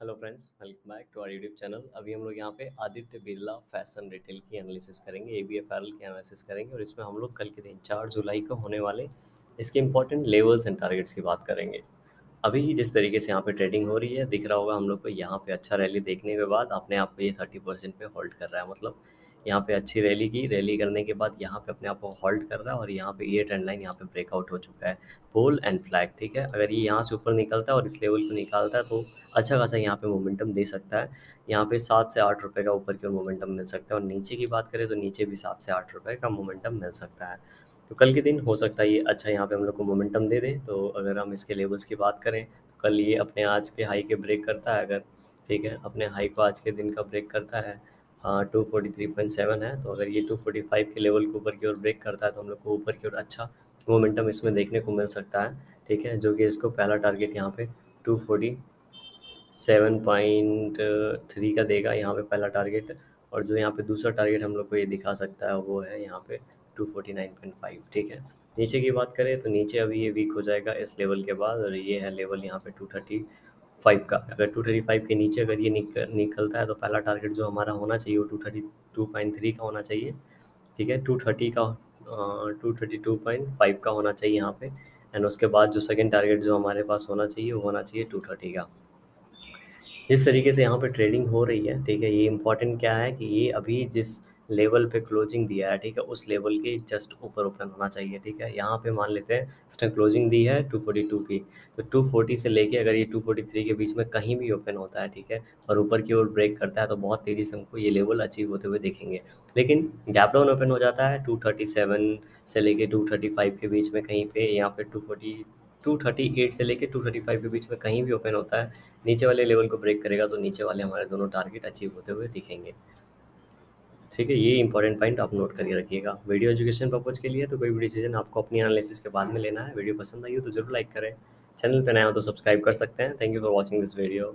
Hello friends welcome back to our YouTube channel अभी हम लोग यहाँ पे आदित्य बिरला फ़ैशन रिटेल की एनालिसिस करेंगे ए बी एफ़ की एनालिसिस करेंगे और इसमें हम लोग कल के दिन चार जुलाई को होने वाले इसके इंपॉर्टेंट लेवल्स एंड टारगेट्स की बात करेंगे। अभी ही जिस तरीके से यहाँ पे ट्रेडिंग हो रही है, दिख रहा होगा हम लोग को यहाँ पे अच्छा रैली देखने के बाद अपने आप को ये थर्टी परसेंट पे होल्ड कर रहा है। मतलब यहाँ पे अच्छी रैली की रैली करने के बाद यहाँ पे अपने आप को होल्ड कर रहा है और यहाँ पे ये ट्रेंड लाइन यहाँ पे ब्रेकआउट हो चुका है। पोल एंड फ्लैग ठीक है? अगर ये यहाँ से ऊपर निकलता है और इस लेवल को निकालता है तो अच्छा खासा यहाँ पे मोमेंटम दे सकता है। यहाँ पे सात से आठ रुपये का ऊपर की ओर मोमेंटम मिल सकता है और नीचे की बात करें तो नीचे भी सात से आठ रुपये का मोमेंटम मिल सकता है। तो कल के दिन हो सकता है ये अच्छा यहाँ पे हम लोग को मोमेंटम दे दे। तो अगर हम इसके लेवल्स की बात करें तो कल ये अपने आज के हाई के ब्रेक करता है अगर, ठीक है? अपने हाई को आज के दिन का ब्रेक करता है। हाँ two forty three point seven है। तो अगर ये टू फोर्टी फाइव के लेवल को ऊपर की ओर ब्रेक करता है तो हम लोग को ऊपर की ओर अच्छा मोमेंटम इसमें देखने को मिल सकता है, ठीक है? जो कि इसको पहला टारगेट यहाँ पे two forty seven point three का देगा यहाँ पे पहला टारगेट और जो यहाँ पे दूसरा टारगेट हम लोग को ये दिखा सकता है वो है यहाँ पे two forty nine point five ठीक है? नीचे की बात करें तो नीचे अभी ये वीक हो जाएगा इस लेवल के बाद और ये है लेवल यहाँ पे टू थर्टी फाइव का। अगर टू थर्टी फाइव के नीचे अगर ये निकल निकलता है तो पहला टारगेट जो हमारा होना चाहिए वो two thirty two point three का होना चाहिए, ठीक है? टू थर्टी का two thirty two point five का होना चाहिए यहाँ पे। एंड उसके बाद जो सेकेंड टारगेट जो हमारे पास होना चाहिए वो होना चाहिए टू थर्टी का। जिस तरीके से यहाँ पे ट्रेडिंग हो रही है, ठीक है? ये इंपॉर्टेंट क्या है कि ये अभी जिस लेवल पे क्लोजिंग दिया है, ठीक है? उस लेवल के जस्ट ऊपर ओपन होना चाहिए, ठीक है? यहाँ पे मान लेते हैं इसने क्लोजिंग दी है 242 की। तो 240 से लेके अगर ये 243 के बीच में कहीं भी ओपन होता है, ठीक है? और ऊपर की ओर ब्रेक करता है तो बहुत तेज़ी से हमको ये लेवल अचीव होते हुए देखेंगे। लेकिन गैप डाउन ओपन हो जाता है 237 से लेके 235 के बीच में कहीं पे, यहाँ पे 240 238 से लेके 235 के बीच में कहीं भी ओपन होता है, नीचे वाले लेवल को ब्रेक करेगा तो नीचे वाले हमारे दोनों टारगेट अचीव होते हुए दिखेंगे। ठीक है, ये इंपॉर्टेंट पॉइंट आप नोट करके रखिएगा। वीडियो एजुकेशन पर्पज के लिए तो कोई भी डिसीज़न आपको अपनी एनालिसिस के बाद में लेना है। वीडियो पसंद आई हो तो ज़रूर लाइक करें। चैनल पर नया हो तो सब्सक्राइब कर सकते हैं। Thank you for watching this video